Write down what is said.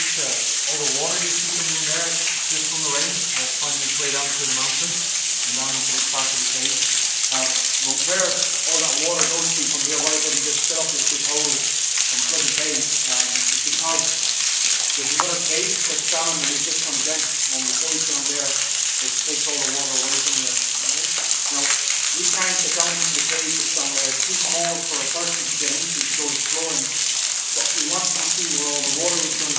keep the, all the water you see coming in there just from the rain. has finally its way down to the mountains and down into this part of the cave. Uh, well, where all that water goes to from here, why doesn't just fill up this big hole and um, flood the cave? Um, it's because there's another cave that's down and it just comes in. And the goes down there, it takes all the water away from the? Now, these tanks are down into the cave that's. It's too small for a person to get into, so it's flowing. But we want something where all the water is going